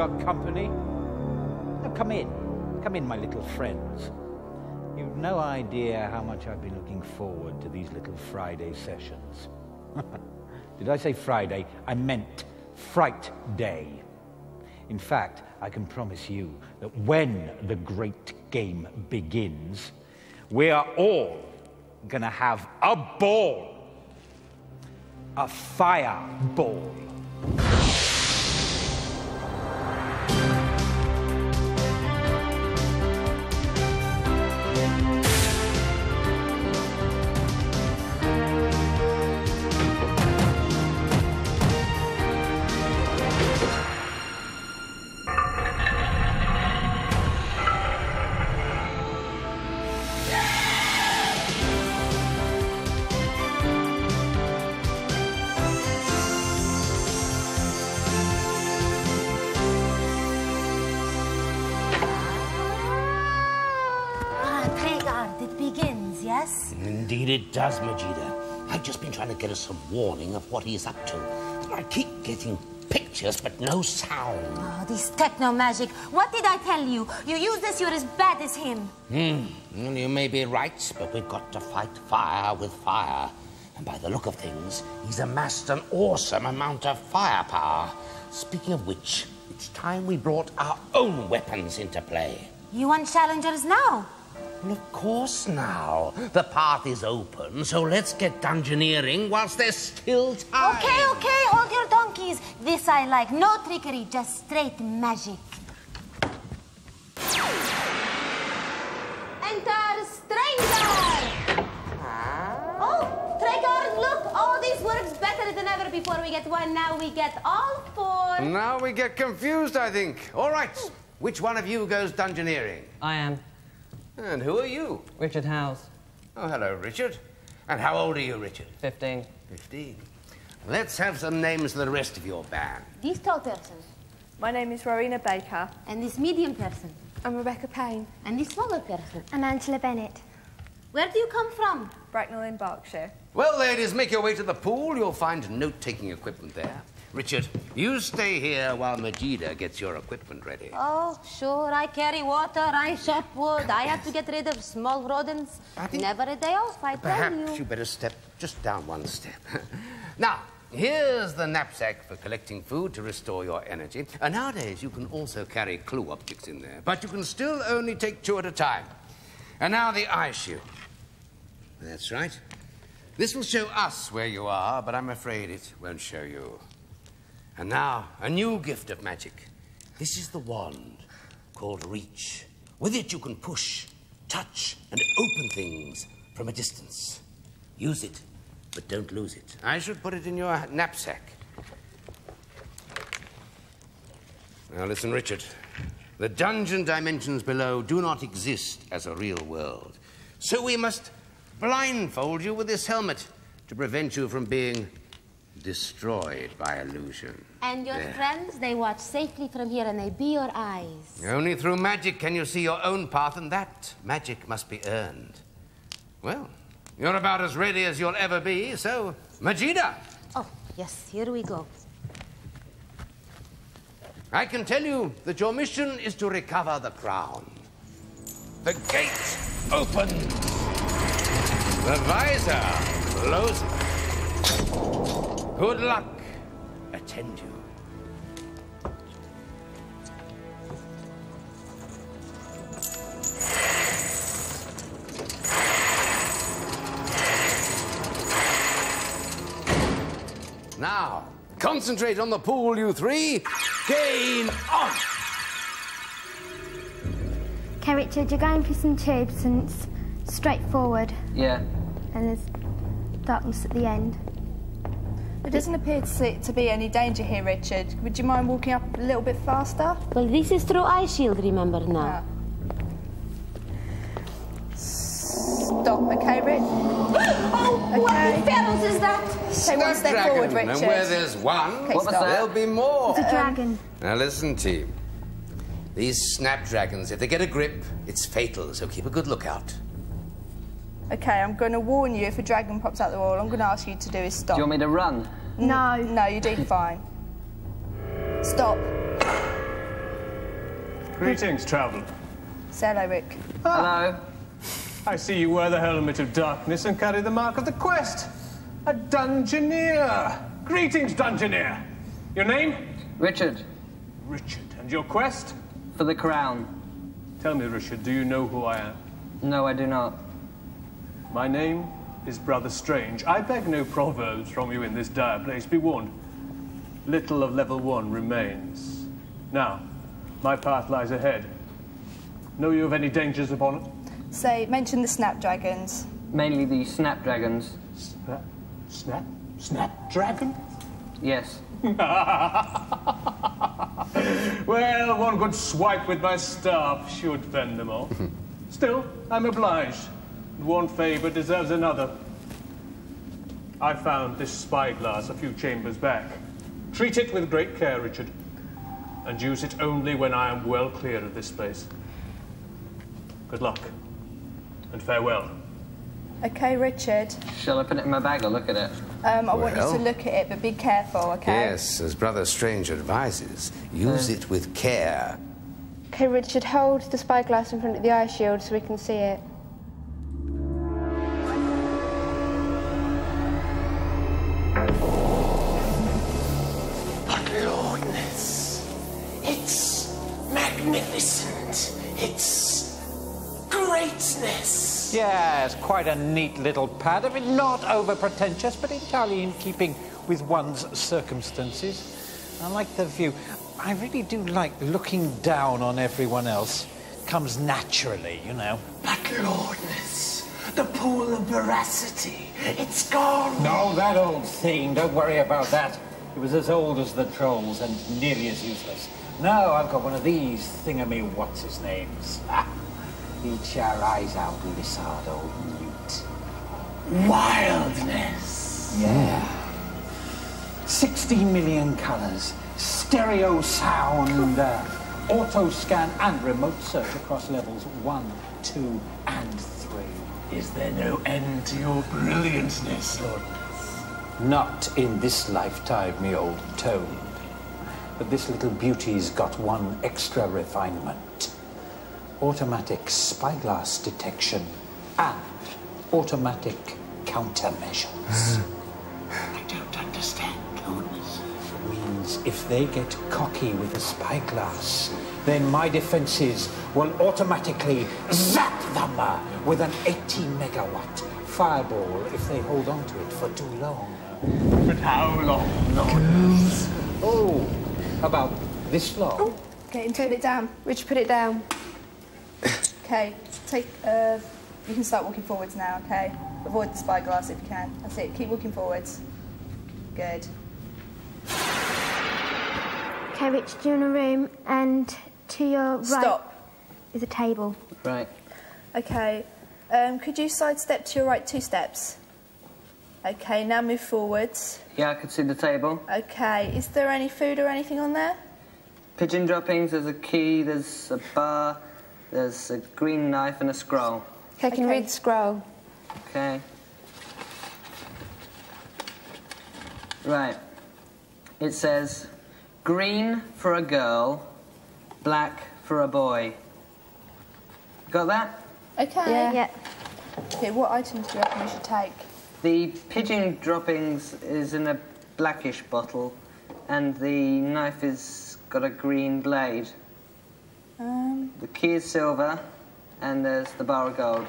got company? Now come in. Come in, my little friends. You've no idea how much I've been looking forward to these little Friday sessions. Did I say Friday? I meant Fright Day. In fact, I can promise you that when the great game begins, we are all gonna have a ball. A fireball. It does, Majida. I've just been trying to get us some warning of what he's up to. I keep getting pictures, but no sound. Oh, this techno magic. What did I tell you? You use this, you're as bad as him. Hmm, well, you may be right, but we've got to fight fire with fire. And by the look of things, he's amassed an awesome amount of firepower. Speaking of which, it's time we brought our own weapons into play. You want challengers now? Well, of course now. The path is open, so let's get dungeoneering whilst there's still time. Okay, okay, hold your donkeys. This I like. No trickery, just straight magic. Enter stranger! Oh, Treguard, look! Oh, this works better than ever before. We get one, now we get all four. Now we get confused, I think. All right, which one of you goes dungeoneering? I am. And who are you? Richard Howes, Oh, hello, Richard. And how old are you, Richard? 15. Fifteen. Let's have some names of the rest of your band. This tall person. My name is Rowena Baker. And this medium person. I'm Rebecca Payne. And this smaller person. I'm Angela Bennett. Where do you come from? Bracknell in Berkshire. Well, ladies, make your way to the pool. You'll find note-taking equipment there. Richard, you stay here while Majida gets your equipment ready. Oh, sure. I carry water. I chop wood. I have to get rid of small rodents. Never a day off, I tell you. Perhaps you. you better step just down one step. now, here's the knapsack for collecting food to restore your energy. And nowadays, you can also carry clue objects in there, but you can still only take two at a time. And now the eye shield. That's right. This will show us where you are, but I'm afraid it won't show you. And now, a new gift of magic. This is the wand called Reach. With it, you can push, touch, and open things from a distance. Use it, but don't lose it. I should put it in your knapsack. Now, listen, Richard. The dungeon dimensions below do not exist as a real world. So we must blindfold you with this helmet to prevent you from being destroyed by illusion. And your friends, they watch safely from here and they be your eyes. Only through magic can you see your own path, and that magic must be earned. Well, you're about as ready as you'll ever be, so, Majida, Oh, yes, here we go. I can tell you that your mission is to recover the crown. The gate opens. The visor closes. Good luck. Attend you. Now, concentrate on the pool, you three. Game on! Okay, Richard, you're going for some tubes and it's straightforward. Yeah. and there's darkness at the end. There doesn't appear to, see, to be any danger here, Richard. Would you mind walking up a little bit faster? Well, this is through eye shield, remember now. Ah. Stop, okay, Rich? oh, Okay. what the fellows is that? Take one step forward, Richard. And where there's one, Okay, What was there'll be more. It's a dragon. Now listen, team. These snapdragons, if they get a grip, it's fatal, so keep a good lookout. Okay, I'm going to warn you if a dragon pops out the wall. I'm going to ask you to do is stop. Do you want me to run? No. No, you're doing fine. Stop. Greetings, traveller. Say hello, Rick. Ah. Hello. I see you wear the helmet of darkness and carry the mark of the quest. A Dungeoneer. Greetings, Dungeoneer. Your name? Richard, Richard. And your quest? for the crown. Tell me, Richard, do you know who I am? No, I do not. My name is Brother Strange. I beg no proverbs from you in this dire place. Be warned. Little of level one remains. Now, my path lies ahead. Know you of any dangers upon it? Say, mention the snapdragons. Mainly the snapdragons. Snap? Snap? Snapdragon? Yes. Well, one good swipe with my staff should fend them off. Still, I'm obliged. One favor deserves another. I found this spyglass a few chambers back. Treat it with great care, Richard. And use it only when I am well clear of this place. Good luck. And farewell. Okay, Richard. Shall I put it in my bag or look at it? Um, I want you to look at it, but be careful, okay? Yes, as Brother Strange advises, use it with care. Okay, Richard, hold the spyglass in front of the eye shield so we can see it. Quite a neat little pad. I mean, not over pretentious, but entirely in keeping with one's circumstances. I like the view. I really do like looking down on everyone else. Comes naturally, you know. But Lordness, the pool of veracity, it's gone. No, that old thing. Don't worry about that. It was as old as the trolls and nearly as useless. Now I've got one of these thingamy what's his names. Ah, eat your eyes out, Lissard old newt. Wildness. Yeah. 60 million colors, stereo sound, uh, auto scan, and remote search across levels one, two, and three. Is there no end to your brilliantness, Lord? Not in this lifetime, me old toad. But this little beauty's got one extra refinement. Automatic spyglass detection and automatic countermeasures. I don't understand, Lordness. means if they get cocky with a spyglass, then my defenses will automatically zap them uh, with an 80 megawatt fireball if they hold on to it for too long. But how long? Oh, about this long? Okay, and put it down. Richard, put it down. Okay, take. Uh, you can start walking forwards now. Okay, avoid the spyglass if you can. That's it. Keep walking forwards. Good. Okay, Richard, you're in a room, and to your right Stop. is a table. Right. Okay. Um, could you sidestep to your right two steps? Okay, now move forwards. Yeah, I can see the table. Okay, is there any food or anything on there? Pigeon droppings, there's a key, there's a bar, there's a green knife and a scroll. Okay, can Okay. read the scroll? Okay. Right. It says green for a girl, black for a boy. Got that? Okay. Yeah. Yeah. Okay, what items do you reckon we should take? The pigeon droppings is in a blackish bottle, and the knife is got a green blade. Um, The key is silver, and there's the bar of gold.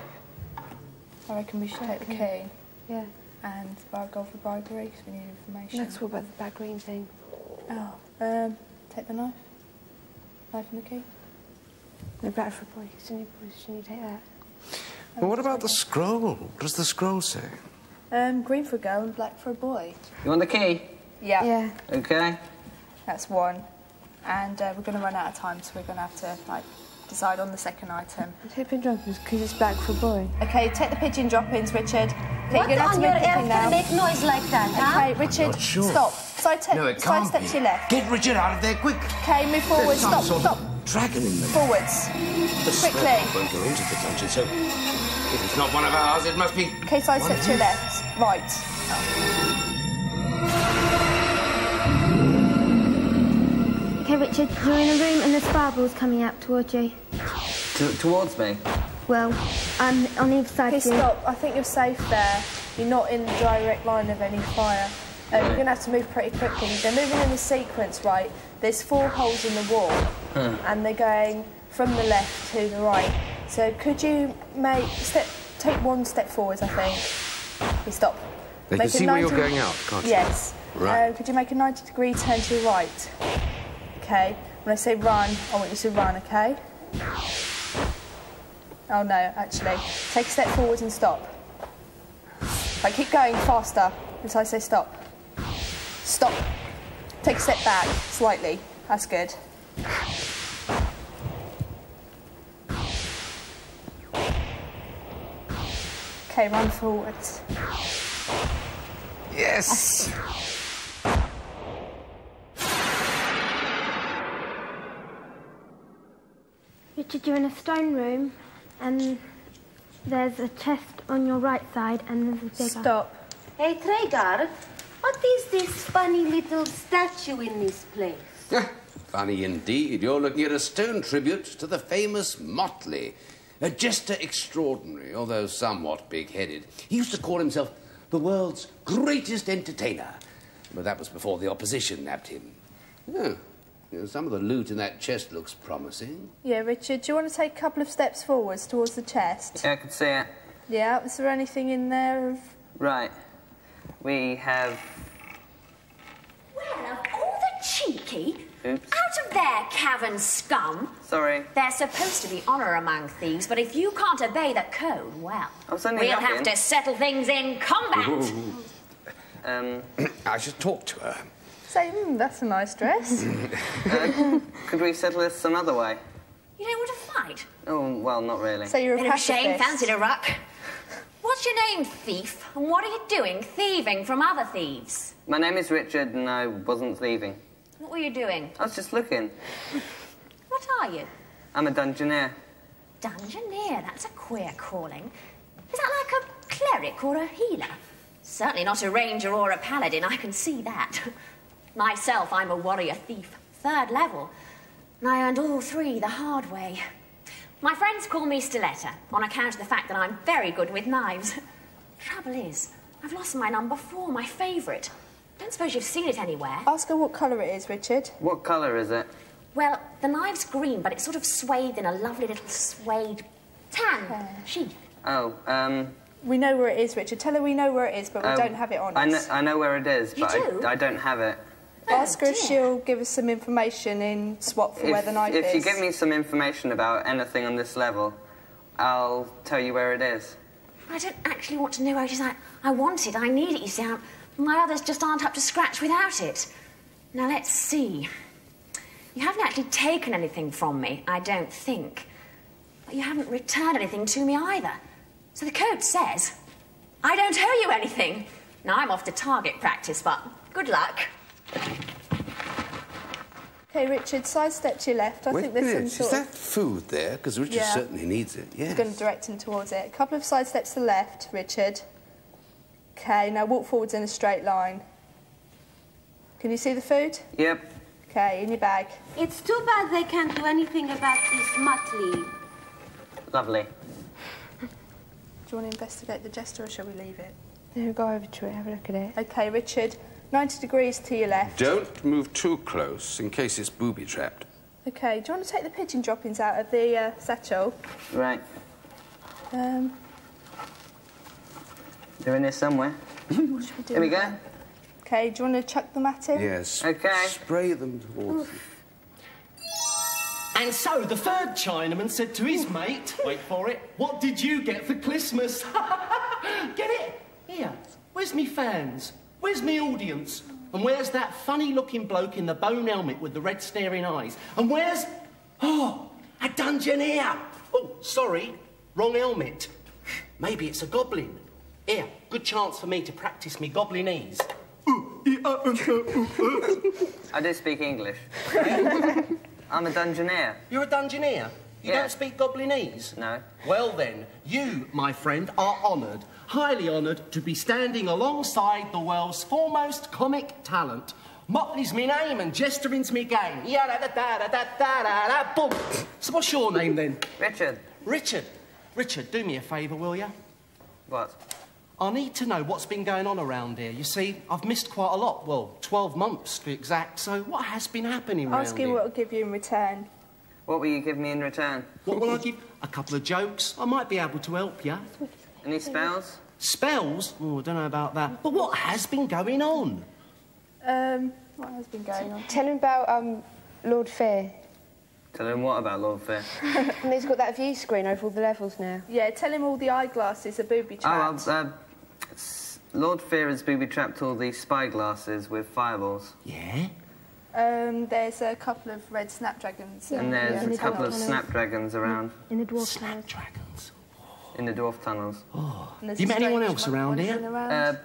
I reckon we should take the key Yeah. and the bar of gold for bribery because we need information. Let's talk about the bad green thing. Oh, um, take the knife. Knife and the key. The black for a boy. Shouldn't you, shouldn't you take that? Well, what about the scroll? What does the scroll say? Um, green for a girl and black for a boy. You want the key? Yeah. Yeah. Okay. That's one. And uh, we're going to run out of time, so we're going to have to like decide on the second item. Take pin droppers because it's black for boy. Okay, take the pigeon droppings, Richard. Okay, What you're gonna on your earth can make noise like that, huh? Okay, Richard, Not sure. stop. Side, te- No, it side can't step be. to your left. Get Richard out of there quick. Okay, move forward. Some Stop, sort stop. of dragon in there. Forwards. The Quickly. won't go into the dungeon, so if it's not one of ours, it must be. Okay, side one step of to your left. Right. Ah. Richard, you're in a room and the spiral's coming out towards you. T- towards me. Well, I'm on either side Okay, of you. stop. I think you're safe there. You're not in the direct line of any fire. Uh, you're going to have to move pretty quickly. They're moving in a sequence, right? There's four holes in the wall, and they're going from the left to the right. So could you make step, take one step forwards? I think. You stop. They can Make a see where you're going out, can't you? Yes. Right. Uh, could you make a 90 degree turn to your right? Okay. When I say run, I want you to run. Okay. Oh no, actually. Take a step forward and stop. Right, keep going faster until I say stop. Stop. Take a step back slightly. That's good. Okay, run forwards. Yes. Richard, you're in a stone room and there's a chest on your right side and there's a bigger. Stop. Hey, Treguard, what is this funny little statue in this place? Funny indeed. You're looking at a stone tribute to the famous Motley, a jester extraordinary, although somewhat big-headed. He used to call himself the world's greatest entertainer, but that was before the opposition nabbed him. Yeah. You know, some of the loot in that chest looks promising. Yeah, Richard, do you want to take a couple of steps forwards towards the chest? Yeah, I can see it. Yeah, is there anything in there of... Right. We have. Well, of all the cheeky, Oops. out of there, cavern scum. Sorry. There's supposed to be honour among thieves, but if you can't obey the code, well, I was only we'll have looking. to settle things in combat. Um, I should talk to her. Say, mm, that's a nice dress. could we settle this some other way? You don't want to fight? Oh, well, not really. so you're a Bit of shame, pacifist. fancied a ruck. What's your name, thief? And what are you doing, thieving from other thieves? My name is Richard, and I wasn't thieving. What were you doing? I was just looking. What are you? I'm a dungeoneer. Dungeoneer, that's a queer calling. Is that like a cleric or a healer? Certainly not a ranger or a paladin, I can see that. Myself, I'm a warrior thief, third level. And I earned all three the hard way. My friends call me Stiletta on account of the fact that I'm very good with knives. Trouble is, I've lost my number four, my favourite. Don't suppose you've seen it anywhere. Ask her what colour it is, Richard. What colour is it? Well, the knife's green, but it's sort of swathed in a lovely little suede tan sheath. Oh, um. We know where it is, Richard. Tell her we know where it is, but we um, don't have it on I us. Know, I know where it is, You but do? I, I don't have it. Ask her if she'll give us some information in swap for if where the knife if is. you give me some information about anything on this level, I'll tell you where it is. I don't actually want to know where it is. I, I want it. I need it, you see. I'm- my others just aren't up to scratch without it. Now, let's see. You haven't actually taken anything from me, I don't think. But you haven't returned anything to me either. So the code says I don't owe you anything. Now, I'm off to target practice, but good luck. Okay, Richard, sidestep to your left. I Wait think a there's minute. some Is that food there? Because Richard Yeah. certainly needs it. of... Yes. going to direct him towards it. A couple of side steps to the left, Richard. Okay, now walk forwards in a straight line. Can you see the food? Yep. Okay, in your bag. It's too bad they can't do anything about this Motley. Lovely. Do you want to investigate the jester or shall we leave it? No, go over to it, have a look at it. Okay, Richard, 90 degrees to your left. Don't move too close in case it's booby-trapped. Okay, do you want to take the pigeon droppings out of the uh, satchel? Right. Um, They're in there somewhere. what should we do? Here we go. them? Okay, do you want to chuck them at him? Yes. Okay. Spray them towards him. And so the third Chinaman said to his mate, wait for it, what did you get for Christmas? get it? Here, where's me fans? Where's me audience? And where's that funny looking bloke in the bone helmet with the red staring eyes? And where's. Oh, a dungeoneer! Oh, sorry, wrong helmet. Maybe it's a goblin. Here, good chance for me to practice me goblinese. I do speak English. I'm a dungeoneer. You're a dungeoneer? You yeah. don't speak Goblinese? No. Well then, you, my friend, are honoured, highly honoured, to be standing alongside the world's foremost comic talent. Motley's me name and jesterins me game. Yeah, da da da da da da da boom. So what's your name then? Richard. Richard. Richard, do me a favour, will you? What? I need to know what's been going on around here. You see, I've missed quite a lot. Well, 12 months to be exact. So what has been happening Ask around here? Ask him what will give you in return. What will you give me in return? What will I give? A couple of jokes. I might be able to help you. Any spells? Spells? Oh, I don't know about that. But what has been going on? Um, what has been going on? Tell him about um, Lord Fear. Tell him what about Lord Fear? and he's got that view screen over all the levels now. Yeah, tell him all the eyeglasses are booby Oh, trapped. well, uh, Lord Fear has booby trapped all the spyglasses with fireballs. Yeah? Um, there's a couple of red snapdragons. and there's a couple of snapdragons around In the dwarf tunnels. Snapdragons. in the dwarf tunnels. And there's You a met anyone else around here? around. Uh,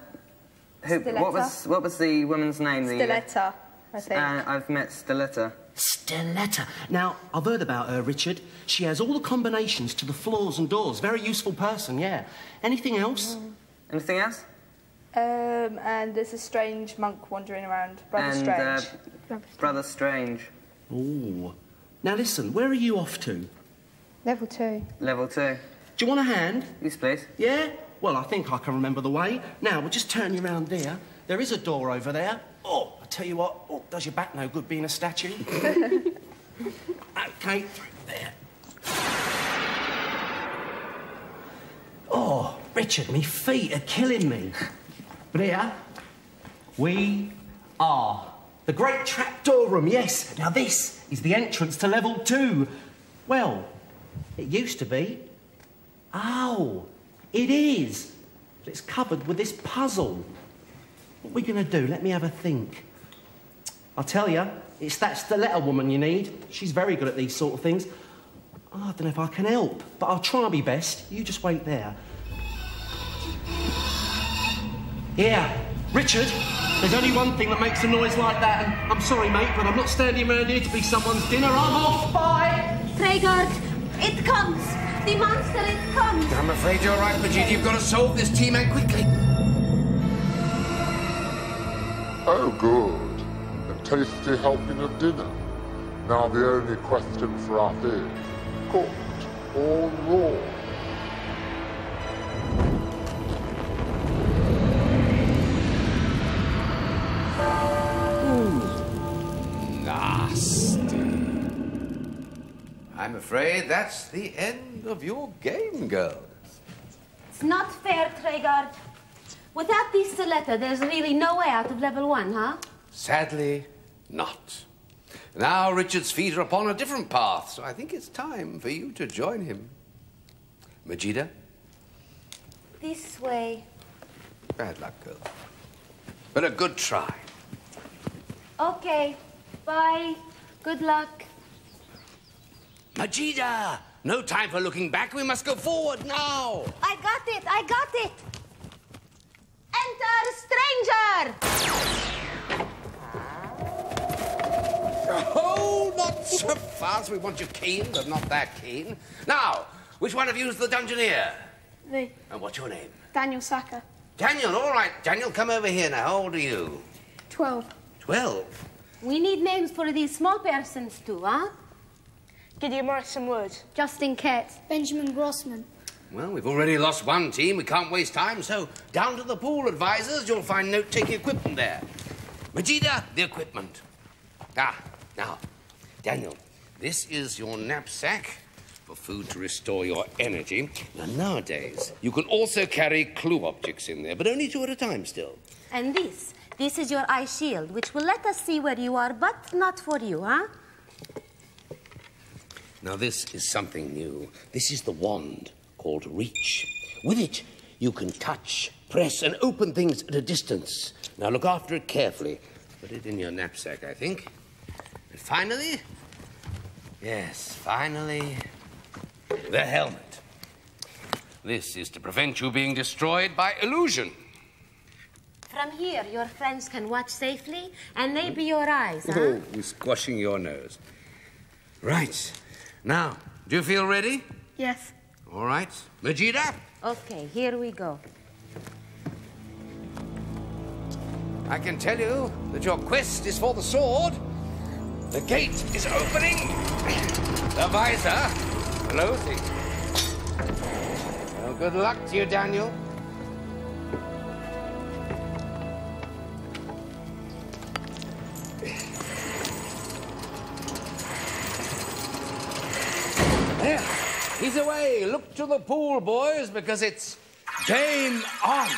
who, what was what was the woman's name? The, Stiletta, I think. Uh, I've met Stiletta. Stiletta. Now, I've heard about her, Richard. She has all the combinations to the floors and doors. Very useful person, yeah. Anything else? Anything else? Um, and there's a strange monk wandering around. Brother and Strange. Uh, Brother Strange, Ooh. Now, listen, where are you off to? Level two. level two. Do you want a hand? Yes, please. Yeah? Well, I think I can remember the way. Now, we'll just turn you round there. There is a door over there. Oh, I tell you what, oh, does your back no good being a statue? okay, through there. Oh, Richard, me feet are killing me. But here, we are. The great trapdoor room, yes. Now, this is the entrance to level two. Well, it used to be. Oh, it is. But it's covered with this puzzle. What are we going to do? Let me have a think. I'll tell you, it's that Stiletta woman you need. She's very good at these sort of things. Oh, I don't know if I can help, but I'll try my best. You just wait there. Here, Richard, there's only one thing that makes a noise like that, and I'm sorry, mate, but I'm not standing around here to be someone's dinner. I'm off. Bye. Treguard, it comes. The monster, it comes. I'm afraid you're right, Majid. You've got to solve this team and quickly. Oh, good. A tasty helping of dinner. Now the only question for us is, cooked or raw? I'm afraid that's the end of your game, girl. It's not fair, Treguard. Without this stiletto, there's really no way out of level one, huh? Sadly, not. Now Richard's feet are upon a different path, so I think it's time for you to join him. Majida, This way. bad luck, girl. But a good try. Okay. Bye. Good luck. Majida! No time for looking back. We must go forward now. I got it. I got it. Enter, stranger! Oh, not so fast. We want you keen, but not that keen. Now, which one of you is the dungeoneer? Me. And what's your name? Daniel Sacker. Daniel, all right. Daniel, come over here now. How old are you? Twelve. Twelve. We need names for these small persons too, huh? Gideon Morrison Wood. Justin Kett. Benjamin Grossman. Well, we've already lost one team. We can't waste time, so down to the pool, advisors. You'll find note-taking equipment there. Majida, the equipment. Ah, now, Daniel, this is your knapsack for food to restore your energy. Now, nowadays, you can also carry clue objects in there, but only two at a time still. And this. This is your eye shield, which will let us see where you are, but not for you, huh? Now, this is something new. This is the wand called Reach. With it, you can touch, press, and open things at a distance. Now, look after it carefully. Put it in your knapsack, I think. And finally, yes, finally, the helmet. This is to prevent you being destroyed by illusion. From here, your friends can watch safely, and they be your eyes, oh, huh? Oh, we're squashing your nose. Right. Now, do you feel ready? Yes. All right. Majida? Okay, here we go. I can tell you that your quest is for the sword. The gate is opening. The visor closing. Well, good luck to you, Daniel. To the pool, boys, because it's game on.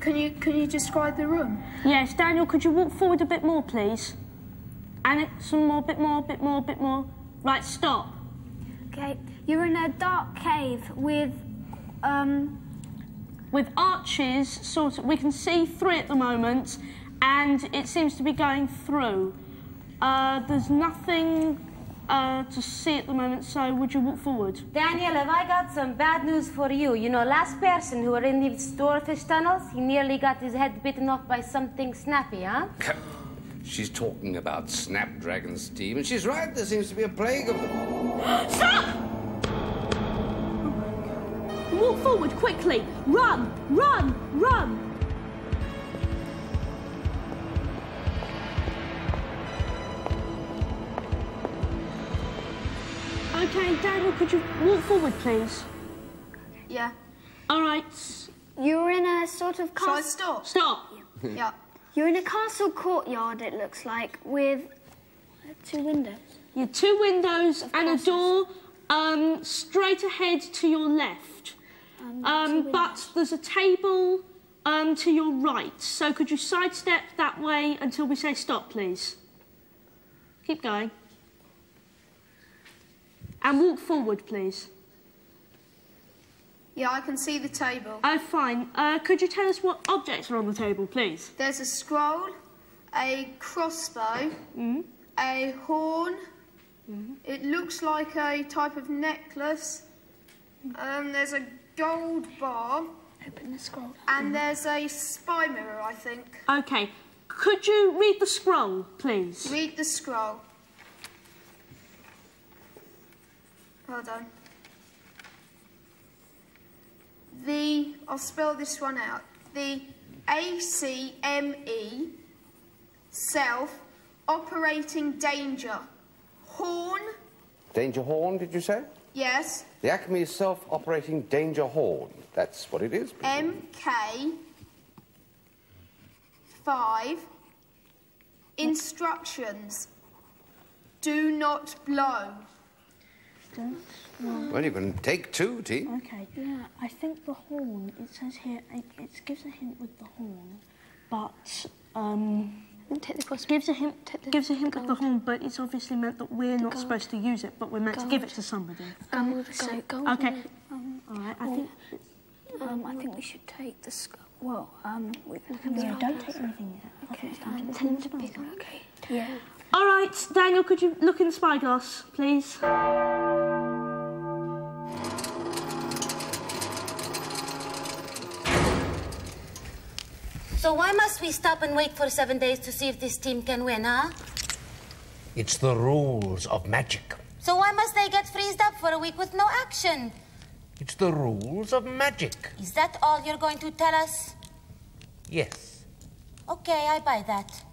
Can you can you describe the room? Yes, Daniel, could you walk forward a bit more, please? And it, some more, bit more, bit more, bit more. Right, stop. Okay, you're in a dark cave with, um, with arches, sort of. We can see three at the moment, and it seems to be going through. Uh, there's nothing uh, to see at the moment, so would you walk forward? Daniel, have I got some bad news for you? You know, last person who were in these dwarfish tunnels, he nearly got his head bitten off by something snappy, huh? She's talking about Snapdragon Steam, and she's right. There seems to be a plague of them. Stop! Walk forward quickly. Run, run, run. Okay, Daniel, could you walk forward, please? Yeah. All right. you're in a sort of Shall I castle. stop? Stop. Yeah. You're in a castle courtyard. It looks like with two windows. Yeah, two windows and a door um, straight ahead to your left. Um, but there's a table um, to your right. So could you sidestep that way until we say stop, please? Keep going. And walk forward, please. Yeah, I can see the table. Oh, fine. Uh, could you tell us what objects are on the table, please? There's a scroll, a crossbow, a horn. It looks like a type of necklace. Um, there's a gold bar. Open the scroll. And there's a spy mirror, I think. Okay. Could you read the scroll, please? Read the scroll. Hold on. The, I'll spell this one out. The ACME, self, operating danger. Horn, Danger Horn, did you say? yes. The Acme self-operating Danger Horn. That's what it is. MK, five. Instructions. Do not blow. Well, you can take two, team. Okay. Yeah, I think the horn. It says here. It, it gives a hint with the horn, but um, take the cross. gives a hint. gives a hint with the horn, but it's obviously meant that we're not supposed to use it, but we're meant to give it to somebody. Um, so gold. Okay. Um, All right. I or- think. Um, I think we should take the sc- well. Um, we, Yeah, don't take anything yet. I think it's time to Tend to be okay. Yeah. All right, Daniel. Could you look in the spyglass, please? So why must we stop and wait for seven days to see if this team can win, huh? It's the rules of magic. So why must they get freezed up for a week with no action? It's the rules of magic. Is that all you're going to tell us? Yes. Okay, I buy that.